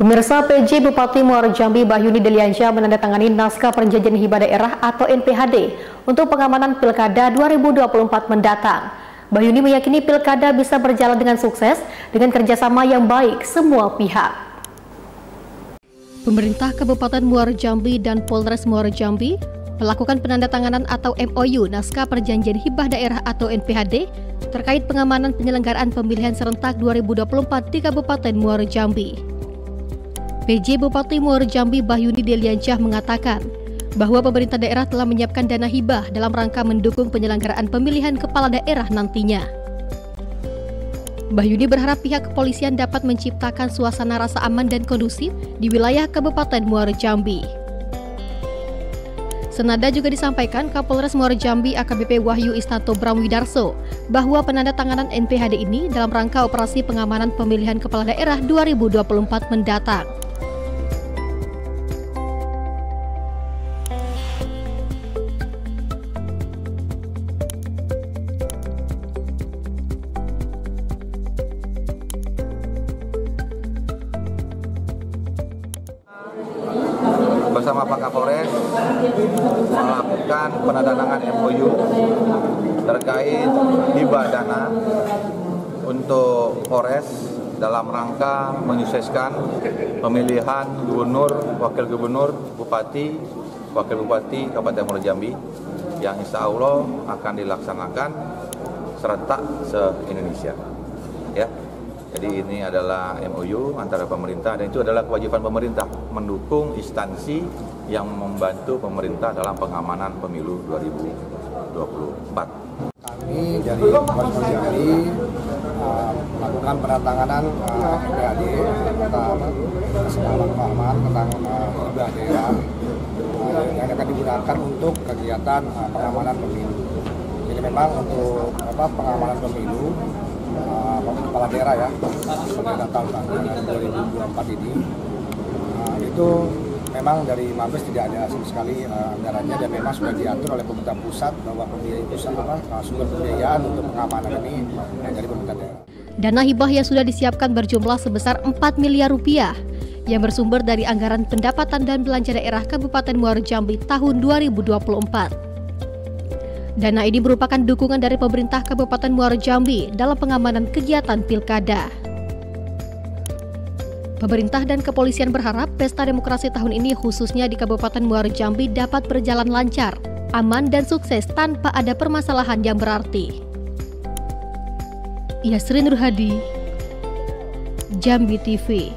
Pemirsa PJ Bupati Muara Jambi Bahyuni Deliansyah menandatangani naskah perjanjian hibah daerah atau NPHD untuk pengamanan Pilkada 2024 mendatang. Bahyuni meyakini Pilkada bisa berjalan dengan sukses dengan kerjasama yang baik semua pihak. Pemerintah Kabupaten Muara Jambi dan Polres Muara Jambi melakukan penandatanganan atau MOU naskah perjanjian hibah daerah atau NPHD terkait pengamanan penyelenggaraan pemilihan serentak 2024 di Kabupaten Muara Jambi. PJ Bupati Muara Jambi Bahyuni Deliansyah mengatakan bahwa pemerintah daerah telah menyiapkan dana hibah dalam rangka mendukung penyelenggaraan pemilihan kepala daerah nantinya. Bahyuni berharap pihak kepolisian dapat menciptakan suasana rasa aman dan kondusif di wilayah Kabupaten Muara Jambi. Senada juga disampaikan Kapolres Muara Jambi AKBP Wahyu Istanto Bramwidarso bahwa penandatanganan NPHD ini dalam rangka operasi pengamanan pemilihan kepala daerah 2024 mendatang. Bersama Pak Kapolres melakukan penandatangan MOU terkait hibah dana untuk Polres dalam rangka menyukseskan pemilihan gubernur, wakil gubernur, bupati, wakil bupati Kabupaten Muara Jambi yang insya Allah akan dilaksanakan serentak se-Indonesia. Ya, jadi ini adalah MOU antara pemerintah dan itu adalah kewajiban pemerintah mendukung instansi yang membantu pemerintah dalam pengamanan pemilu 2024. Kami dari Polres Jambi uh, melakukan penandatanganan uh, MPAD tentang kesepahaman tentang uh, daerah uh, yang akan digunakan untuk kegiatan pengamanan pemilu. Jadi memang untuk apa pengamanan pemilu daerah ya pada tahun anggaran 2024 ini uh, itu memang dari Mabes tidak ada sama sekali uh, anggarannya dan memang sudah diatur oleh pemerintah pusat bahwa pembiayaan pusat apa uh, sumber pembiayaan untuk pengamanan ini yang dari pemerintah daerah. Dana hibah yang sudah disiapkan berjumlah sebesar 4 miliar rupiah yang bersumber dari anggaran pendapatan dan belanja daerah Kabupaten Muara Jambi tahun 2024. Dana ini merupakan dukungan dari pemerintah Kabupaten Muara Jambi dalam pengamanan kegiatan pilkada. Pemerintah dan kepolisian berharap pesta demokrasi tahun ini khususnya di Kabupaten Muara Jambi dapat berjalan lancar, aman dan sukses tanpa ada permasalahan yang berarti. Yasrin Nurhadi, Jambi TV